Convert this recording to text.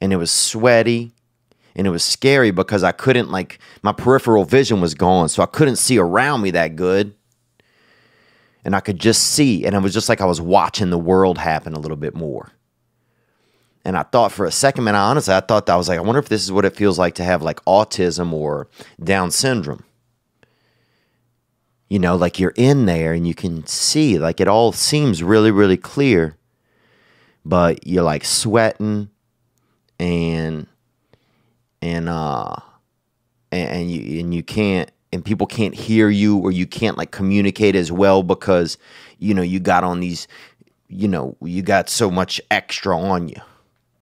and it was sweaty and it was scary because I couldn't like my peripheral vision was gone, so I couldn't see around me that good. And I could just see, and it was just like I was watching the world happen a little bit more. And I thought for a second, man, I honestly I thought that I was like, I wonder if this is what it feels like to have like autism or Down syndrome. You know, like you're in there and you can see, like it all seems really, really clear, but you're like sweating and and uh and, and you and you can't and people can't hear you or you can't like communicate as well because you know you got on these you know you got so much extra on you